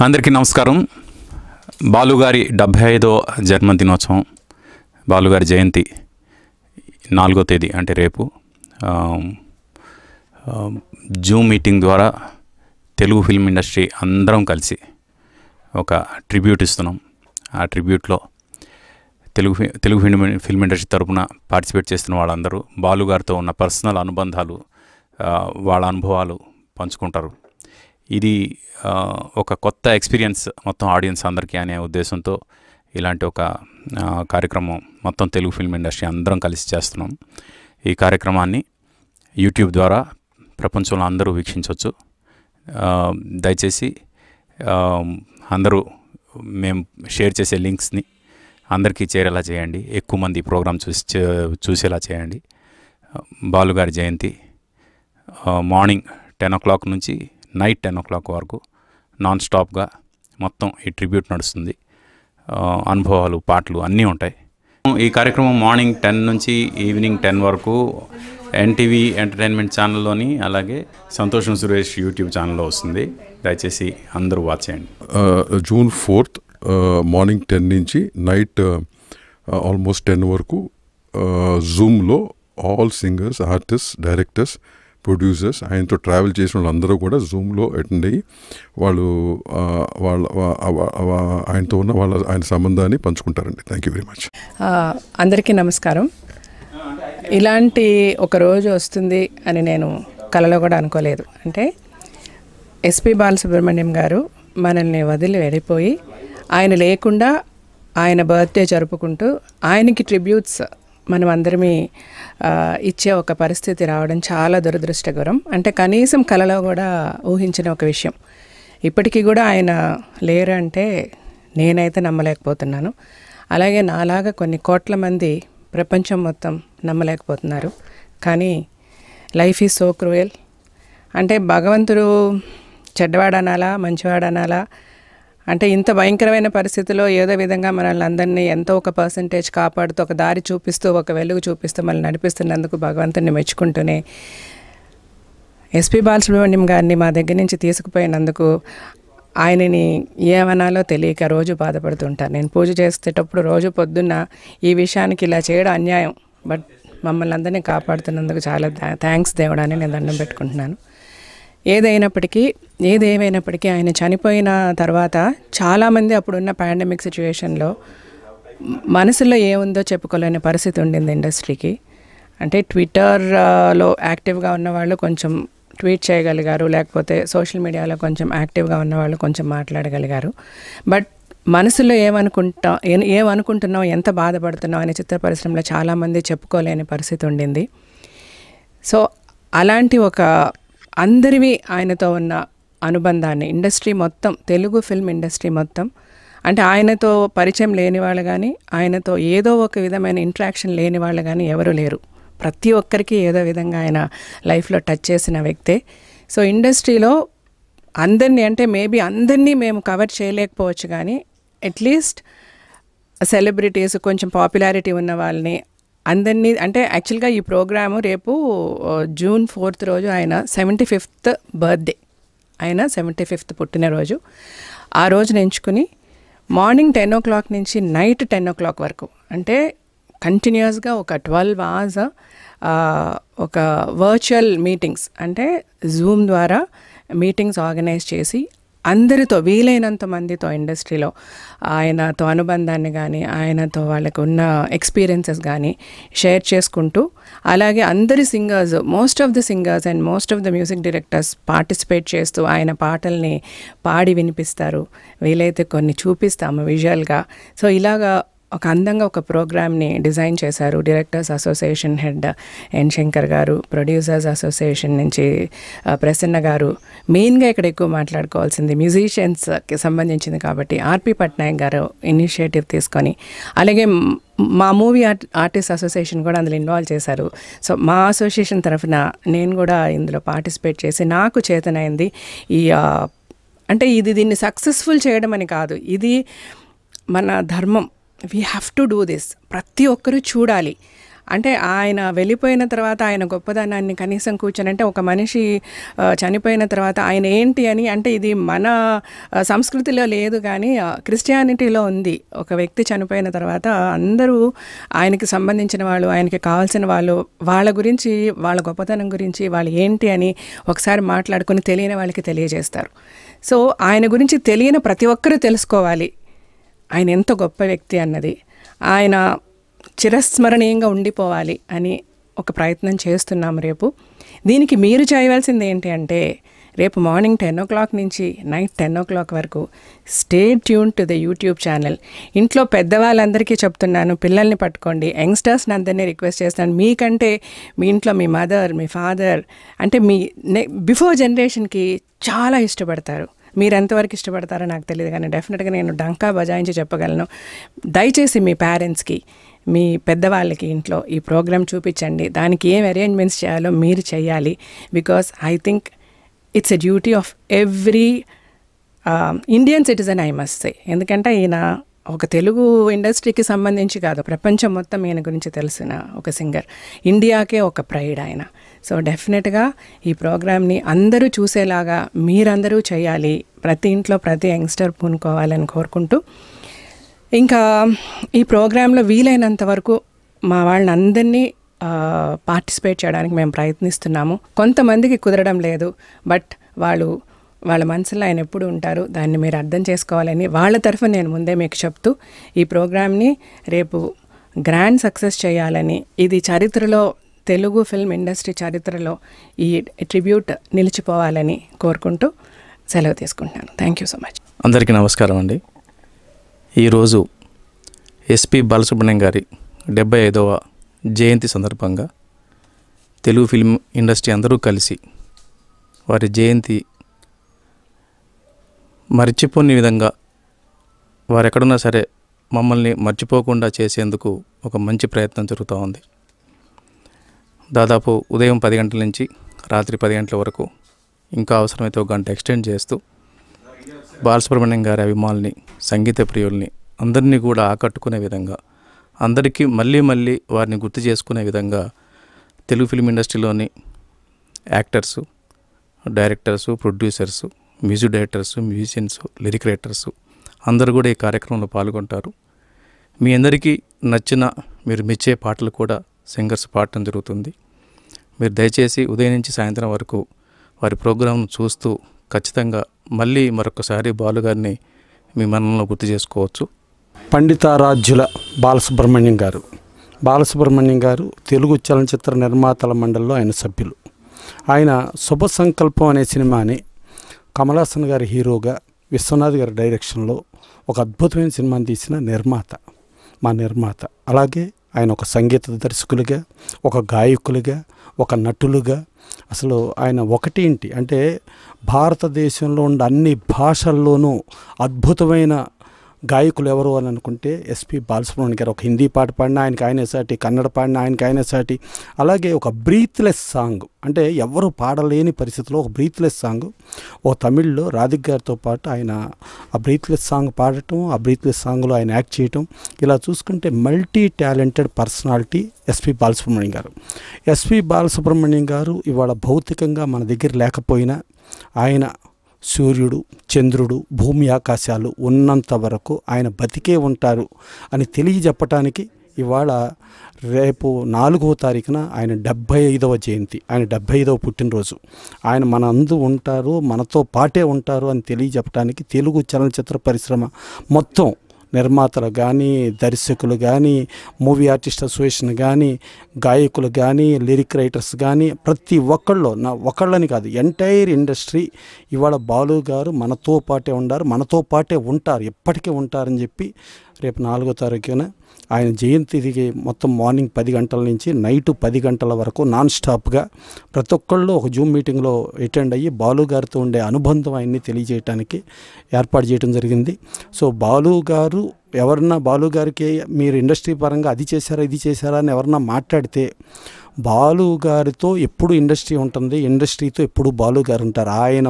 అందరికీ నమస్కారం. బాలుగారి డెబ్భై ఐదో జన్మదినోత్సవం బాలుగారి జయంతి నాలుగో తేదీ అంటే రేపు జూమ్ మీటింగ్ ద్వారా తెలుగు ఫిల్మ్ ఇండస్ట్రీ అందరం కలిసి ఒక ట్రిబ్యూట్ ఇస్తున్నాం. ఆ ట్రిబ్యూట్లో తెలుగు ఫి- తెలుగు ఫిల్మ్ ఫిల్మ్ ఇండస్ట్రీ తరపున పార్టిసిపేట్ చేస్తున్న వాళ్ళందరూ బాలుగారితో ఉన్న పర్సనల్ అనుబంధాలు వాళ్ళ అనుభవాలు పంచుకుంటారు. ఇది ఒక కొత్త ఎక్స్పీరియన్స్ మొత్తం ఆడియన్స్ అందరికీ అనే ఉద్దేశంతో ఇలాంటి ఒక కార్యక్రమం మొత్తం తెలుగు ఫిల్మ్ ఇండస్ట్రీ అందరం కలిసి చేస్తున్నాం. ఈ కార్యక్రమాన్ని యూట్యూబ్ ద్వారా ప్రపంచంలో అందరూ వీక్షించవచ్చు. దయచేసి అందరూ మేము షేర్ చేసే లింక్స్ని అందరికీ చేరేలా చేయండి. ఎక్కువ మంది ఈ ప్రోగ్రామ్ చూసి చూసేలా చేయండి. బాలుగారి జయంతి మార్నింగ్ టెన్ ఓ క్లాక్ నుంచి నైట్ టెన్ ఓ క్లాక్ వరకు నాన్ స్టాప్గా మొత్తం ఈ ట్రిబ్యూట్ నడుస్తుంది. అనుభవాలు పాటలు అన్నీ ఉంటాయి. ఈ కార్యక్రమం మార్నింగ్ టెన్ నుంచి ఈవినింగ్ టెన్ వరకు ఎన్టీవీ ఎంటర్టైన్మెంట్ ఛానల్లోని అలాగే సంతోషం సురేష్ యూట్యూబ్ ఛానల్లో వస్తుంది. దయచేసి అందరూ వాచ్ చేయండి. జూన్ ఫోర్త్ మార్నింగ్ టెన్ నుంచి నైట్ ఆల్మోస్ట్ టెన్ వరకు జూమ్లో all singers artist directors producers ఆయనతో ట్రావెల్ చేసిన వాళ్ళందరూ కూడా జూమ్లో అటెండ్ అయ్యి వాళ్ళు వాళ్ళ ఆయనతో ఉన్న వాళ్ళ ఆయన సంబంధాన్ని పంచుకుంటారండి. థ్యాంక్ యూ వెరీ మచ్ అందరికీ నమస్కారం. ఇలాంటి ఒక రోజు వస్తుంది అని నేను కలలో కూడా అనుకోలేదు. అంటే ఎస్పి బాలసుబ్రహ్మణ్యం గారు మనల్ని వదిలి వెళ్ళిపోయి ఆయన లేకుండా ఆయన బర్త్డే జరుపుకుంటూ ఆయనకి ట్రిబ్యూట్స్ మనం అందరమే ఇచ్చే ఒక పరిస్థితి రావడం చాలా దురదృష్టకరం. అంటే కనీసం కలలో కూడా ఊహించిన ఒక విషయం. ఇప్పటికీ కూడా ఆయన లేరు అంటే నేనైతే నమ్మలేకపోతున్నాను. అలాగే నాలాగా కొన్ని కోట్ల మంది ప్రపంచం మొత్తం నమ్మలేకపోతున్నారు. కానీ లైఫ్ ఈజ్ సో క్రూయల్. అంటే భగవంతుడు చెడ్డవాడనాలా మంచివాడనాలా అంటే ఇంత భయంకరమైన పరిస్థితిలో ఏదో విధంగా మనల్ని అందరినీ ఎంతో ఒక పర్సంటేజ్ కాపాడుతూ ఒక దారి చూపిస్తూ ఒక వెలుగు చూపిస్తూ మనల్ని నడిపిస్తున్నందుకు భగవంతుని మెచ్చుకుంటూనే ఎస్పి బాలసుబ్రహ్మణ్యం గారిని మా దగ్గర నుంచి తీసుకుపోయినందుకు ఆయనని ఏమనాలో తెలియక రోజు బాధపడుతుంటాను. నేను పూజ చేసేటప్పుడు రోజు పొద్దున్న ఈ విషయానికి ఇలా చేయడం అన్యాయం. బట్ మమ్మల్ని అందరినీ కాపాడుతున్నందుకు చాలా థ్యాంక్స్ దేవుడని నేను దండం పెట్టుకుంటున్నాను. ఏదైనప్పటికీ ఏదేమైనప్పటికీ ఆయన చనిపోయిన తర్వాత చాలామంది అప్పుడున్న పాండమిక్ సిచ్యువేషన్లో మనసులో ఏముందో చెప్పుకోలేని పరిస్థితి ఉండింది ఇండస్ట్రీకి అంటే ట్విట్టర్లో యాక్టివ్గా ఉన్నవాళ్ళు కొంచెం ట్వీట్ చేయగలిగారు లేకపోతే సోషల్ మీడియాలో కొంచెం యాక్టివ్గా ఉన్నవాళ్ళు కొంచెం మాట్లాడగలిగారు. బట్ మనసులో ఏమనుకుంటా ఏ- ఏమనుకుంటున్నాం ఎంత బాధపడుతున్నాం అనే చిత్ర పరిశ్రమలో చాలామంది చెప్పుకోలేని పరిస్థితి ఉండింది. సో అలాంటి ఒక అందరివి ఆయనతో ఉన్న అనుబంధాన్ని ఇండస్ట్రీ మొత్తం తెలుగు ఫిల్మ్ ఇండస్ట్రీ మొత్తం. అంటే ఆయనతో పరిచయం లేని వాళ్ళు కానీ ఆయనతో ఏదో ఒక విధమైన ఇంట్రాక్షన్ లేని వాళ్ళు కానీ ఎవరు లేరు. ప్రతి ఒక్కరికి ఏదో విధంగా ఆయన లైఫ్లో టచ్ చేసిన వ్యక్తే. సో ఇండస్ట్రీలో అందరినీ అంటే మేబీ అందరినీ మేము కవర్ చేయలేకపోవచ్చు కానీ అట్లీస్ట్ సెలబ్రిటీస్ కొంచెం పాపులారిటీ ఉన్న వాళ్ళని అందరినీ అంటే యాక్చువల్గా ఈ ప్రోగ్రాము రేపు జూన్ ఫోర్త్ రోజు ఆయన సెవెంటీ ఫిఫ్త్ బర్త్డే. ఆయన సెవెంటీ ఫిఫ్త్ పుట్టినరోజు. ఆ రోజున ఎంచుకుని మార్నింగ్ టెన్ ఓ క్లాక్ నుంచి నైట్ టెన్ ఓ క్లాక్ వరకు అంటే కంటిన్యూస్గా ఒక ట్వెల్వ్ అవర్స్ ఒక వర్చువల్ మీటింగ్స్ అంటే జూమ్ ద్వారా మీటింగ్స్ ఆర్గనైజ్ చేసి అందరితో వీలైనంత మందితో ఇండస్ట్రీలో ఆయనతో అనుబంధాన్ని కానీ ఆయనతో వాళ్ళకు ఉన్న ఎక్స్పీరియన్సెస్ కానీ షేర్ చేసుకుంటూ అలాగే అందరి singers most of the singers and most of the music directors participate చేస్తూ ఆయన పాటల్ని పాడి వినిపిస్తారు. వీలైతే కొన్ని చూపిస్తాము విజువల్గా సో ఇలాగా ఒక అందంగా ఒక ప్రోగ్రామ్ని డిజైన్ చేశారు. Directors association head N Shankar garu producers association నుంచి ప్రసన్న గారు. మెయిన్గా ఇక్కడ ఎక్కువ మాట్లాడుకోవాల్సింది మ్యూజిషియన్స్కి సంబంధించింది కాబట్టి ఆర్పి పట్నాయక్ గారు ఇనిషియేటివ్ తీసుకొని అలాగే మా మూవీ ఆర్ట్ ఆర్టిస్ట్ అసోసియేషన్ కూడా అందులో ఇన్వాల్వ్ చేశారు. సో మా అసోసియేషన్ తరఫున నేను కూడా ఇందులో పార్టిసిపేట్ చేసి నాకు చేతనైంది ఈ అంటే ఇది దీన్ని సక్సెస్ఫుల్ చేయడం అని కాదు. ఇది మన ధర్మం. We have to do this ప్రతి ఒక్కరూ చూడాలి. అంటే ఆయన వెళ్ళిపోయిన తర్వాత ఆయన గొప్పదనాన్ని కనీసం కూర్చొని అంటే ఒక మనిషి చనిపోయిన తర్వాత ఆయన ఏంటి అని అంటే ఇది మన సంస్కృతిలో లేదు కానీ క్రిస్టియానిటీలో ఉంది. ఒక వ్యక్తి చనిపోయిన తర్వాత అందరూ ఆయనకి సంబంధించిన వాళ్ళు ఆయనకి కావాల్సిన వాళ్ళు వాళ్ళ గురించి వాళ్ళ గొప్పతనం గురించి వాళ్ళు ఏంటి అని ఒకసారి మాట్లాడుకుని తెలియని వాళ్ళకి తెలియజేస్తారు. సో ఆయన గురించి తెలియని ప్రతి ఒక్కరూ తెలుసుకోవాలి. ఆయన ఎంత గొప్ప వ్యక్తి అన్నది. ఆయన చిరస్మరణీయంగా ఉండిపోవాలి అని ఒక ప్రయత్నం చేస్తున్నాం రేపు. దీనికి మీరు చేయవలసింది ఏంటి అంటే రేపు మార్నింగ్ టెన్ ఓ క్లాక్ నుంచి నైట్ టెన్ ఓ క్లాక్ వరకు stay tune to the YouTube channel. ఇంట్లో పెద్దవాళ్ళందరికీ చెప్తున్నాను పిల్లల్ని పట్టుకోండి. యంగ్స్టర్స్ని అందరినీ రిక్వెస్ట్ చేస్తాను మీకంటే మీ ఇంట్లో మీ మదర్ మీ ఫాదర్ అంటే మీ బిఫోర్ జనరేషన్కి చాలా ఇష్టపడతారు. మీరు ఎంతవరకు ఇష్టపడతారో నాకు తెలియదు కానీ డెఫినెట్గా నేను డంకా బజాయించి చెప్పగలను. దయచేసి మీ పేరెంట్స్కి మీ పెద్దవాళ్ళకి ఇంట్లో ఈ ప్రోగ్రామ్ చూపించండి. దానికి ఏం అరేంజ్మెంట్స్ చేయాలో మీరు చేయాలి because I think it's a duty of every Indian citizen I must say. ఎందుకంటే ఈయన ఒక తెలుగు ఇండస్ట్రీకి సంబంధించి కాదు ప్రపంచం మొత్తం ఈయన గురించి తెలిసిన ఒక సింగర్. ఇండియాకే ఒక ప్రైడ్ ఆయన. సో డెఫినెట్గా ఈ ప్రోగ్రామ్ని అందరూ చూసేలాగా మీరందరూ చేయాలి. ప్రతి ఇంట్లో ప్రతి యంగ్స్టర్ పూనుకోవాలని కోరుకుంటూ. ఇంకా ఈ ప్రోగ్రాంలో వీలైనంత వరకు మా వాళ్ళని అందరినీ పార్టిసిపేట్ చేయడానికి మేము ప్రయత్నిస్తున్నాము. కొంతమందికి కుదరడం లేదు బట్ వాళ్ళు వాళ్ళ మనసులో ఆయన ఎప్పుడు ఉంటారు దాన్ని మీరు అర్థం చేసుకోవాలని వాళ్ళ తరఫున నేను ముందే మీకు చెప్తూ ఈ ప్రోగ్రామ్ని రేపు గ్రాండ్ సక్సెస్ చేయాలని ఇది చరిత్రలో తెలుగు ఫిల్మ్ ఇండస్ట్రీ చరిత్రలో ఈ ట్రిబ్యూట్ నిలిచిపోవాలని కోరుకుంటూ సెలవు తీసుకుంటున్నాను. థ్యాంక్ యూ సో మచ్ అందరికీ నమస్కారం అండి. ఈరోజు ఎస్పి బాలసుబ్రహ్మణ్యం గారి డెబ్బై ఐదవ జయంతి సందర్భంగా తెలుగు ఫిల్మ్ ఇండస్ట్రీ అందరూ కలిసి వారి జయంతి మర్చిపోని విధంగా వారు ఎక్కడున్నా సరే మమ్మల్ని మర్చిపోకుండా చేసేందుకు ఒక మంచి ప్రయత్నం జరుగుతూ ఉంది. దాదాపు ఉదయం పది గంటల నుంచి రాత్రి పది గంటల వరకు ఇంకా అవసరమైతే ఒక గంట ఎక్స్టెండ్ చేస్తూ బాలసుబ్రహ్మణ్యం గారి అభిమానుల్ని సంగీత ప్రియుల్ని అందరినీ కూడా ఆకట్టుకునే విధంగా అందరికీ మళ్ళీ మళ్ళీ వారిని గుర్తు చేసుకునే విధంగా Telugu film ఇండస్ట్రీలోని actors directors producers music directors musicians lyric writers అందరూ కూడా ఈ కార్యక్రమంలో పాల్గొంటారు. మీ అందరికీ నచ్చిన మీరు మెచ్చే పాటలు కూడా సింగర్స్ పాడటం జరుగుతుంది. మీరు దయచేసి ఉదయం నుంచి సాయంత్రం వరకు వారి ప్రోగ్రాంను చూస్తూ ఖచ్చితంగా మళ్ళీ మరొకసారి బాలుగారిని మీ మనలో గుర్తు చేసుకోవచ్చు. పండితారాధ్యుల బాలసుబ్రహ్మణ్యం గారు. బాలసుబ్రహ్మణ్యం గారు తెలుగు చలనచిత్ర నిర్మాతల మండలిలో ఆయన సభ్యులు. ఆయన శుభ సంకల్పం అనే సినిమాని కమలాసన్ గారి హీరోగా విశ్వనాథ్ గారి డైరెక్షన్లో ఒక అద్భుతమైన సినిమాని తీసిన నిర్మాత మా నిర్మాత. అలాగే ఆయన ఒక సంగీత దర్శకులుగా ఒక గాయకులుగా ఒక నటులుగా. అసలు ఆయన ఒకటి ఏంటి అంటే భారతదేశంలో ఉన్న అన్ని భాషల్లోనూ అద్భుతమైన గాయకులు ఎవరు అని అనుకుంటే ఎస్పి బాలసుబ్రహ్మణ్యం గారు ఒక హిందీ పాట పాడిన ఆయనకి ఆయనే సాటి కన్నడ పాడిన ఆయనకి ఆయనే సాటి అలాగే ఒక బ్రీత్లెస్ సాంగ్ అంటే ఎవరు పాడలేని పరిస్థితిలో ఒక బ్రీత్లెస్ సాంగ్ ఓ తమిళ్ళో రాధిక్ గారితో పాటు ఆయన ఆ బ్రీత్లెస్ సాంగ్ పాడటం ఆ బ్రీత్లెస్ సాంగ్లో ఆయన యాక్ట్ చేయటం. ఇలా చూసుకుంటే multi talented personality SP Balasubrahmanyam garu. SP Balasubrahmanyam గారు ఇవాళ భౌతికంగా మన దగ్గర లేకపోయినా ఆయన సూర్యుడు చంద్రుడు భూమి ఆకాశాలు ఉన్నంత వరకు ఆయన బతికే ఉంటారు అని తెలియజెప్పటానికి ఇవాళ రేపు నాలుగవ తారీఖున ఆయన డెబ్భై ఐదవ జయంతి ఆయన డెబ్భై ఐదవ పుట్టినరోజు. ఆయన మన అందు ఉంటారు మనతో పాటే ఉంటారు అని తెలియజెప్పడానికి తెలుగు చలనచిత్ర పరిశ్రమ మొత్తం నిర్మాతలు కానీ దర్శకులు కానీ మూవీ ఆర్టిస్ట్ అసోసియేషన్ కానీ గాయకులు కానీ లిరిక్ రైటర్స్ కానీ ప్రతి ఒక్కళ్ళు నా ఒకళ్ళని కాదు ఎంటైర్ ఇండస్ట్రీ ఇవాళ బాలు గారు మనతో పాటే ఉండారు మనతో పాటే ఉంటారు ఎప్పటికీ ఉంటారని చెప్పి రేపు నాలుగో తారీఖున ఆయన జయంతికి మొత్తం మార్నింగ్ పది గంటల నుంచి నైట్ పది గంటల వరకు నాన్ స్టాప్గా ప్రతి ఒక్కళ్ళు ఒక జూమ్ మీటింగ్లో అటెండ్ అయ్యి బాలు గారితో ఉండే అనుబంధం ఆయన్ని తెలియజేయడానికి ఏర్పాటు చేయడం జరిగింది. సో బాలు గారు ఎవరన్నా బాలు గారికి మీరు ఇండస్ట్రీ పరంగా అది చేశారా ఇది చేశారా అని ఎవరన్నా మాట్లాడితే బాలు గారితో ఎప్పుడు ఇండస్ట్రీ ఉంటుంది ఇండస్ట్రీతో ఎప్పుడు బాలు గారు ఉంటారు. ఆయన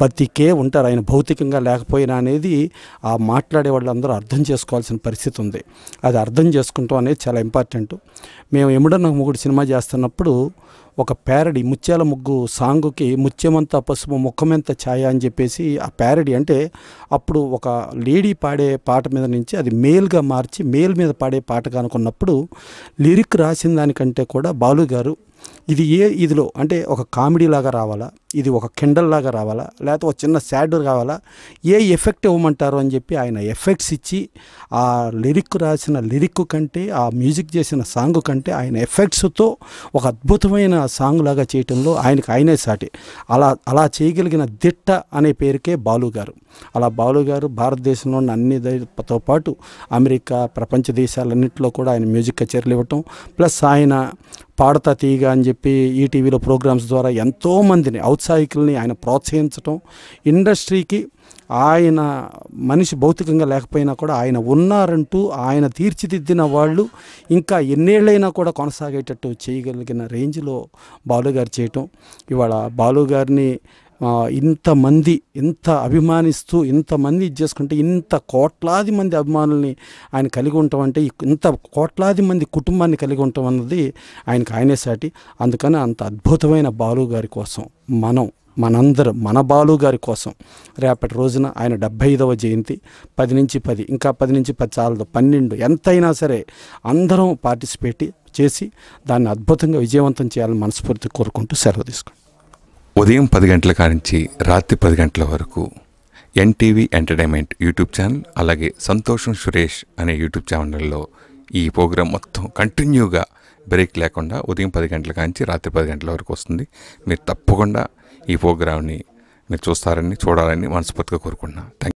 బతికే ఉంటారు ఆయన భౌతికంగా లేకపోయినా అనేది ఆ మాట్లాడే వాళ్ళందరూ అర్థం చేసుకోవాల్సిన పరిస్థితి ఉంది. అది అర్థం చేసుకుంటాం అనేది చాలా ఇంపార్టెంట్. మేము ఎముడన్న మూడు సినిమా చేస్తున్నప్పుడు ఒక ప్యారడీ ముత్యాల ముగ్గు సాంగుకి ముత్యమంతా పసుపు ముఖమెంత ఛాయ అని చెప్పేసి ఆ ప్యారడీ అంటే అప్పుడు ఒక లేడీ పాడే పాట మీద నుంచి అది మేల్గా మార్చి మేల్ మీద పాడే పాటగా అనుకున్నప్పుడు లిరిక్ రాసిన దానికంటే కూడా బాలు గారు ఇది ఏ ఇదిలో అంటే ఒక కామెడీ లాగా రావాలా? ఇది ఒక కిండల్లాగా రావాలా? లేకపోతే ఒక చిన్న శాడర్ కావాలా ఏ ఎఫెక్ట్ ఇవ్వమంటారు అని చెప్పి ఆయన ఎఫెక్ట్స్ ఇచ్చి ఆ లిరిక్ రాసిన లిరిక్ కంటే ఆ మ్యూజిక్ చేసిన సాంగ్ కంటే ఆయన ఎఫెక్ట్స్తో ఒక అద్భుతమైన సాంగ్ లాగా చేయటంలో ఆయనకు ఆయనే సాటి. అలా అలా చేయగలిగిన దిట్ట అనే పేరుకే బాలు గారు. అలా బాలు గారు భారతదేశంలో ఉన్న అన్ని తో పాటు అమెరికా ప్రపంచ దేశాలన్నింటిలో కూడా ఆయన మ్యూజిక్ కచేరీలు ఇవ్వటం. ప్లస్ ఆయన పాడతా తీయగా అని చెప్పి ఈటీవీలో ప్రోగ్రామ్స్ ద్వారా ఎంతోమందిని ఔత్సాహికుల్ని ఆయన ప్రోత్సహించటం ఇండస్ట్రీకి ఆయన మనిషి భౌతికంగా లేకపోయినా కూడా ఆయన ఉన్నారంటూ ఆయన తీర్చిదిద్దిన వాళ్ళు ఇంకా ఎన్నేళ్ళైనా కూడా కొనసాగేటట్టు చేయగలిగిన రేంజ్లో బాలుగారు చేయటం. ఇవాళ బాలుగారిని ఇంతమంది ఇంత అభిమానిస్తూ ఇంతమంది ఇది చేసుకుంటే ఇంత కోట్లాది మంది అభిమానుల్ని ఆయన కలిగి ఉండటం అంటే ఇంత కోట్లాది మంది కుటుంబాన్ని కలిగి ఉండటం అన్నది ఆయనకు ఆయనే సాటి. అందుకని అంత అద్భుతమైన బాలు గారి కోసం మనం మనందరం మన బాలు గారి కోసం రేపటి రోజున ఆయన డెబ్భై ఐదవ జయంతి పది నుంచి పది ఇంకా పది నుంచి పది చాలదు పన్నెండు ఎంతైనా సరే అందరం పార్టిసిపేట్ చేసి దాన్ని అద్భుతంగా విజయవంతం చేయాలని మనస్ఫూర్తి కోరుకుంటూ సెలవు తీసుకోండి ఉదయం పది గంటల కానించి రాత్రి పది గంటల వరకు ఎన్టీవీ ఎంటర్టైన్మెంట్ యూట్యూబ్ ఛానల్ అలాగే సంతోషం సురేష్ అనే యూట్యూబ్ ఛానల్లో ఈ ప్రోగ్రాం మొత్తం కంటిన్యూగా బ్రేక్ లేకుండా ఉదయం పది గంటల కాంచి రాత్రి పది గంటల వరకు వస్తుంది. మీరు తప్పకుండా ఈ ప్రోగ్రామ్ని మీరు చూస్తారని చూడాలని మనస్ఫూర్తిగా కోరుకుంటున్నాను థ్యాంక్